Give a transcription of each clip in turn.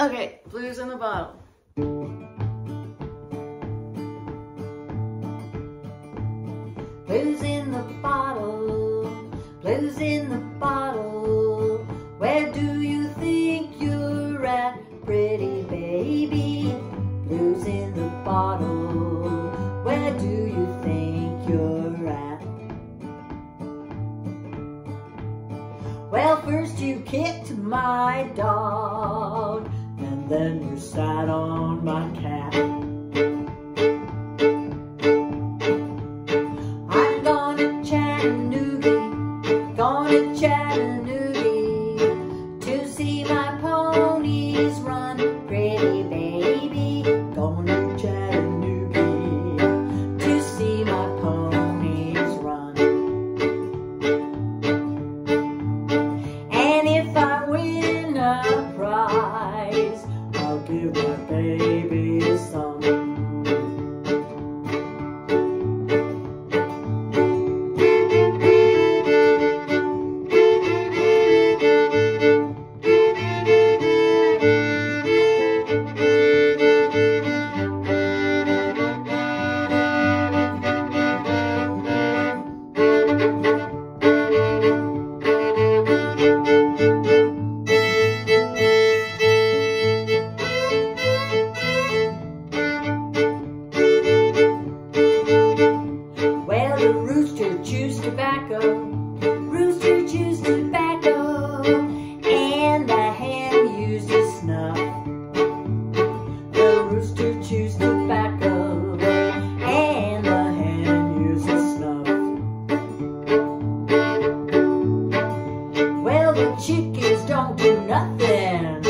Okay, blues in the bottle. Blues in the bottle, blues in the bottle. Where do you think you're at, pretty baby? Blues in the bottle, where do you think you're at? Well, first you kicked my dog, then you sat on my cat. I'm to Chattanooga, to Chattanooga teu tobacco, rooster chews tobacco, and the hen uses snuff. The rooster chews tobacco, and the hen uses snuff. Well, the chickens don't do nothing,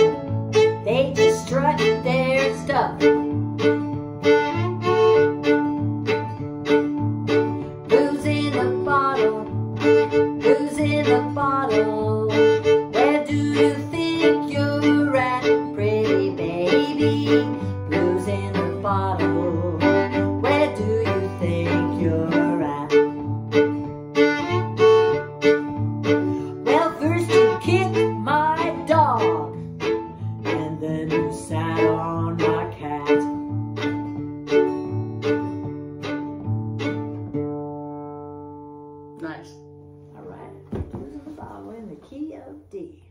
you think you're pretty baby? Blues in bottle, where do you think you're at? Well, first you kicked my dog, and then you sat on my cat. Nice. All right. Blues in the bottle in the key of D.